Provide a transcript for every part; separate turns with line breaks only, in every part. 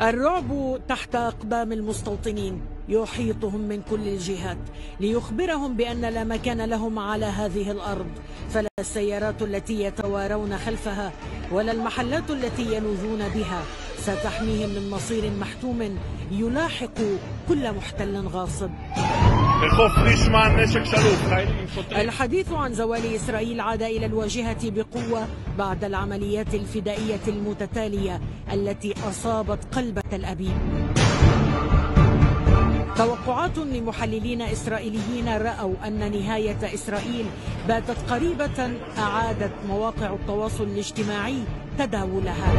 الرعب تحت أقدام المستوطنين يحيطهم من كل الجهات ليخبرهم بأن لا مكان لهم على هذه الأرض فلا السيارات التي يتوارون خلفها ولا المحلات التي يلوذون بها. ستحميهم من مصير محتوم يلاحق كل محتل غاصب. الحديث عن زوال إسرائيل عاد إلى الواجهة بقوة بعد العمليات الفدائية المتتالية التي أصابت قلب تل أبيب توقعات لمحللين إسرائيليين رأوا أن نهاية إسرائيل باتت قريبة أعادت مواقع التواصل الاجتماعي تداولها.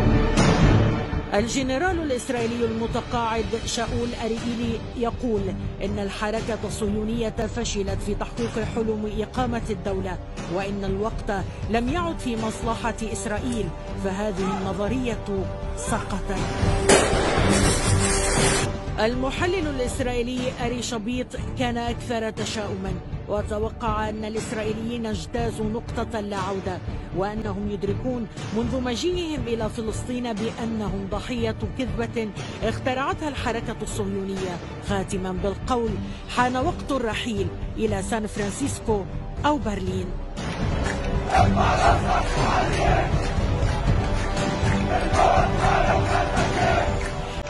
الجنرال الإسرائيلي المتقاعد شاول أريئيلي يقول إن الحركة الصهيونية فشلت في تحقيق حلم إقامة الدولة وإن الوقت لم يعد في مصلحة إسرائيل فهذه النظرية سقطت. المحلل الإسرائيلي أري شبيط كان أكثر تشاؤما. وتوقع أن الإسرائيليين اجتازوا نقطة لا عودة وأنهم يدركون منذ مجيئهم إلى فلسطين بأنهم ضحية كذبة اخترعتها الحركة الصهيونية خاتما بالقول حان وقت الرحيل إلى سان فرانسيسكو أو برلين.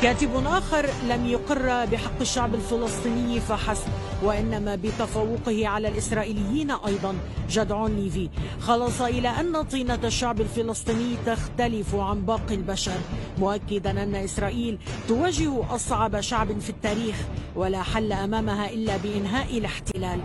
كاتب آخر لم يقر بحق الشعب الفلسطيني فحسب وإنما بتفوقه على الإسرائيليين أيضا جدعون ليفي. خلص إلى أن طينة الشعب الفلسطيني تختلف عن باقي البشر. مؤكدا أن إسرائيل تواجه أصعب شعب في التاريخ ولا حل أمامها إلا بإنهاء الاحتلال.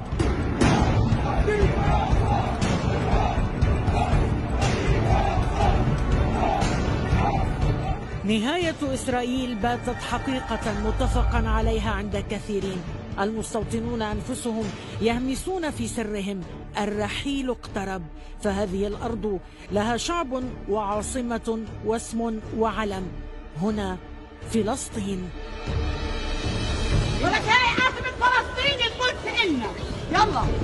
نهاية إسرائيل باتت حقيقة متفقا عليها عند كثيرين. المستوطنون أنفسهم يهمسون في سرهم. الرحيل اقترب. فهذه الأرض لها شعب وعاصمة واسم وعلم. هنا فلسطين.
ولك هاي عاصمة فلسطين القدس إلنا. يلا.